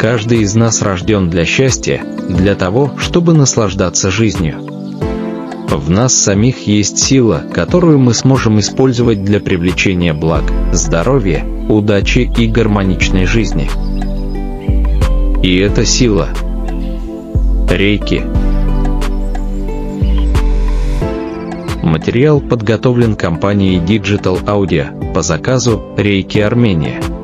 Каждый из нас рожден для счастья, для того, чтобы наслаждаться жизнью. В нас самих есть сила, которую мы сможем использовать для привлечения благ, здоровья, удачи и гармоничной жизни. И эта сила – рейки. Материал подготовлен компанией Digital Audio по заказу Рейки Армения.